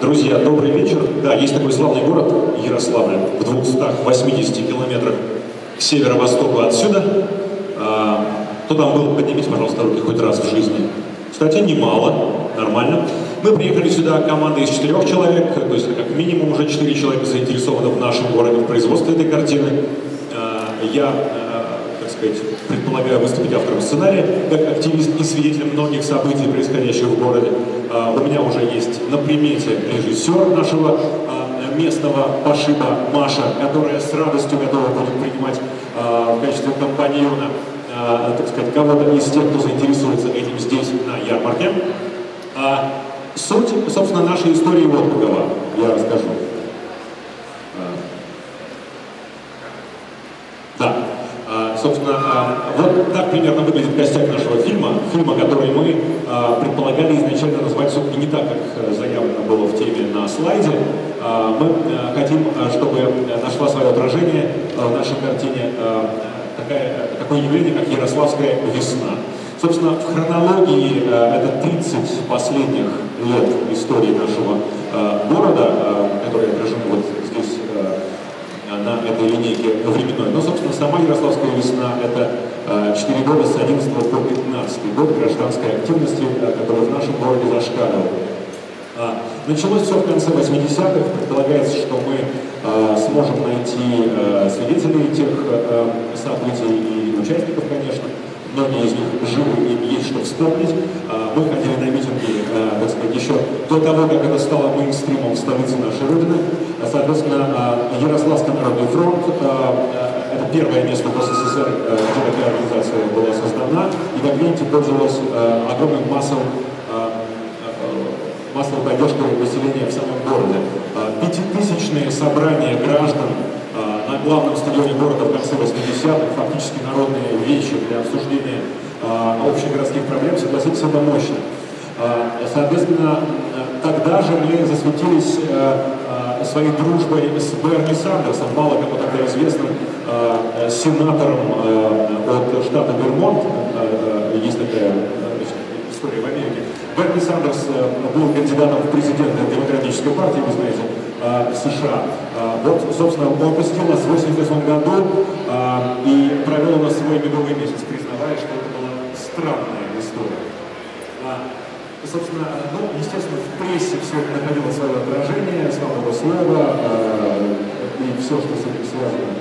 Друзья, добрый вечер. Да, есть такой славный город Ярославль в 280 километрах к северо-востоку отсюда. А, кто там был, поднимите, пожалуйста, руки хоть раз в жизни. Кстати, немало, нормально. Мы приехали сюда командой из четырех человек, то есть как минимум уже четыре человека заинтересованы в нашем городе в производстве этой картины. А, я, а, так сказать, предполагаю выступить автором сценария, как активист и свидетель многих событий, происходящих в городе. А, у меня уже есть на примете режиссер нашего местного пошиба Маша, которая с радостью готова будет принимать в качестве компаньона так сказать, кого-то из тех, кто заинтересуется этим здесь, на ярмарке. Суть, собственно, нашей истории вот какова, я расскажу. А, да, а, собственно, а, вот так примерно выглядит костяк нашего фильма, фильма, который мы предполагали изначально назвать все-таки не так, как заявлено было в теме на слайде. Мы хотим, чтобы нашла свое отражение в нашей картине такая, такое явление, как Ярославская весна. Собственно, в хронологии э, это 30 последних лет истории нашего э, города, э, которые отражены вот на этой линейке временной. Но, собственно, сама Ярославская весна – это 4 года с 11 по 15 год гражданской активности, которая в нашем городе зашкаливала. Началось все в конце 80-х. Предполагается, что мы сможем найти свидетелей тех событий и участников, конечно многие из них живы, им есть что вспомнить. А, мы ходили на митинги, а, так еще до того, как это стало мейнстримом в столице нашей Родины. Соответственно, а, Ярославский народный фронт – это первое место после СССР, где такая организация была создана, и, как видите, пользовалась огромным массовым массовой поддержкой населения в самом городе. Пятитысячные собрания граждан главном стадионе города в конце 80-х, фактически народные вещи для обсуждения а, общегородских проблем, согласитесь, это мощно. А, соответственно, тогда же мы засветились а, своей дружбой с Берни Сандерсом, мало кому тогда известным сенатором от штата Вермонт, есть такая история в Америке. Берни Сандерс был кандидатом в президенты Демократической партии, вы знаете, США. Вот, собственно, он посетил нас в 1988 году и провел у нас свой медовый месяц, признавая, что это была странная история. Собственно, ну, естественно, в прессе все это находило свое отражение, свобода слова и все, что с этим связано,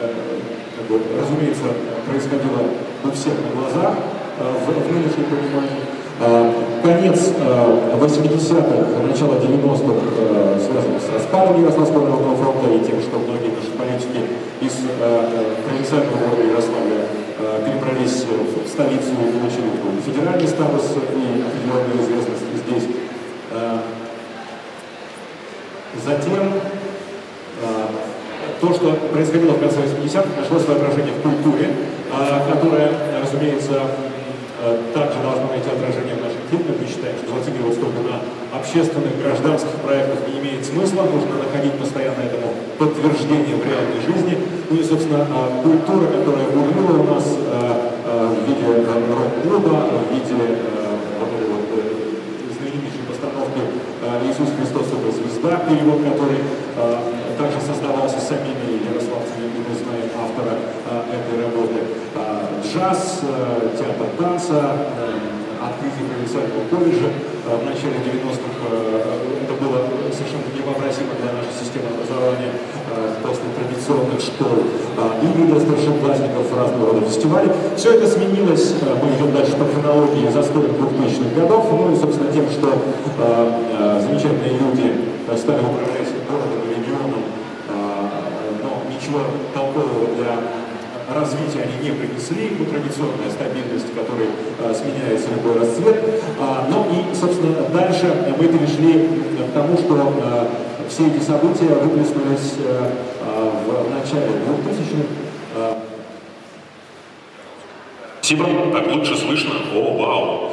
как бы, разумеется, происходило у всех на глазах в, в нынешнем понимании. Э, конец 80-х, э, начало 90-х э, связано с распадом Ярославского народного фронта и тем, что многие наши политики из провинциального города Ярославля перебрались в столицу и получили федеральный статус и определенную известность здесь. Затем то, что происходило в конце 80-х, нашло свое отражение в культуре, которая, разумеется, также должно найти отражение в нашем фильме. Мы считаем, что зацикливаться только на общественных гражданских проектах не имеет смысла. Нужно находить постоянно этому подтверждение в реальной жизни. Ну и, собственно, э, культура, которая бурлила у нас э, в виде рок-клуба, в виде знаменитейшей постановки «Иисус Христос – это звезда», перевод который также создавался самими ярославцами, и мы знаем автора этой работы джаз, э, театр танца, э, открытие провинциального колледжа э, в начале 90-х. Это было совершенно невообразимо для нашей системы образования после традиционных школ и для старшеклассников разного рода фестивалей. Все это сменилось, мы идем дальше по хронологии застоем 2000-х годов, ну и, собственно, тем, что замечательные люди стали управлять городом регионом, но ничего толкового для развития они не принесли, ну, традиционная стабильность, которой а, сменяется любой расцвет. А, ну и, собственно, дальше мы перешли к тому, что а, все эти события выплеснулись в начале 2000-х. А. Спасибо, так лучше слышно. О, вау.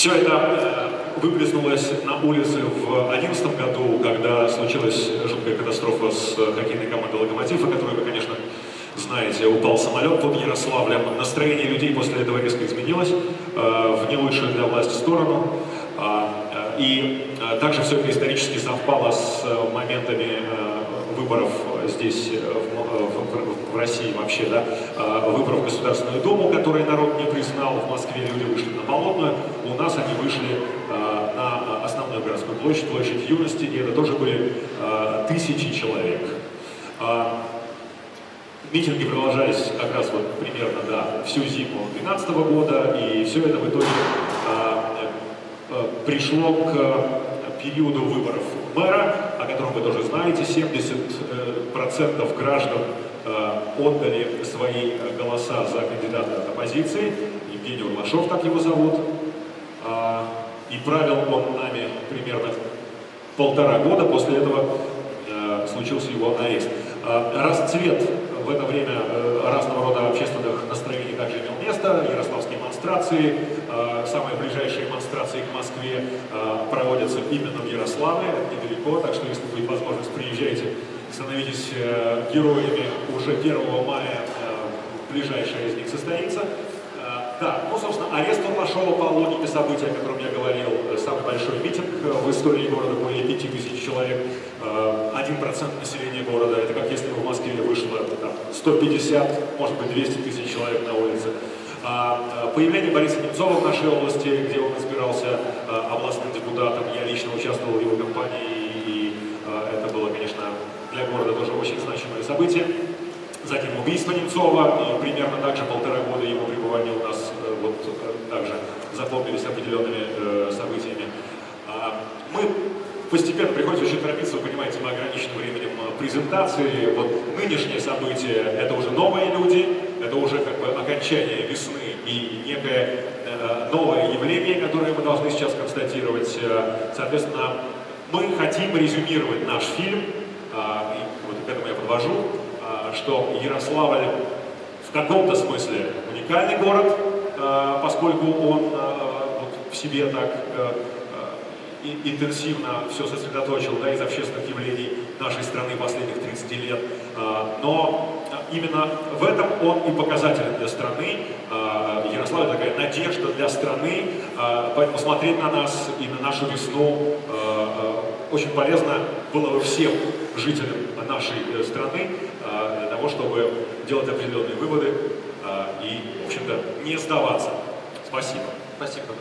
Все это э, выплеснулось на улице в 2011 году, когда случилась жуткая катастрофа с хоккейной командой «Локомотив», о которой вы, конечно, знаете, упал самолет под Ярославлем. Настроение людей после этого резко изменилось э, в не лучшую для власти сторону. А, э, И также все это исторически совпало с моментами выборов здесь, в, в, в России вообще, да, выборов в Государственную Думу, которые народ не признал, в Москве люди вышли на Болотную, у нас они вышли на основную городскую площадь, площадь юности, и это тоже были тысячи человек. Митинги продолжались как раз вот примерно да, всю зиму 2012 года, и все это в итоге а, а, пришло к периоду выборов мэра, о котором вы тоже знаете, 70% э, граждан а, отдали свои голоса за кандидата от оппозиции, Евгений Урлашов, так его зовут, а, и правил он нами примерно полтора года, после этого случился его арест. А, расцвет в это время э, разного рода общественных настроений также имел место. Ярославские монстрации, э, самые ближайшие монстрации к Москве э, проводятся именно в Ярославле, недалеко, так что если будет возможность, приезжайте, становитесь героями уже 1 мая, ближайшая из них состоится. Да, ну, собственно, арест Урмашова по логике событий, о котором я говорил, самый большой митинг в истории города, более 5000 человек, 1% населения города, это как если бы в Москве вышло там, 150, может быть 200 тысяч человек на улице. А, появление Бориса Немцова в нашей области, где он избирался областным депутатом, я лично участвовал в его кампании, и это было, конечно, для города тоже очень значимое событие. Затем убийство Немцова, примерно также полтора года его пребывания у нас э, вот э, также запомнились определенными э, событиями. Мы постепенно приходится очень торопиться, вы понимаете, мы ограничены временем презентации. Вот нынешнее событие – это уже новые люди, это уже как бы окончание весны и некое новое явление, которое мы должны сейчас констатировать. Соответственно, мы хотим резюмировать наш фильм, и вот к этому я подвожу, что Ярославль в каком-то смысле уникальный город, э, поскольку он э, вот в себе так э, интенсивно все сосредоточил да, из общественных явлений нашей страны последних 30 лет. Но именно в этом он и показателен для страны. Ярославль такая надежда для страны, поэтому смотреть на нас и на нашу весну очень полезно было бы всем жителям нашей страны того, чтобы делать определенные выводы а, и, в общем-то, не сдаваться. Спасибо. Спасибо.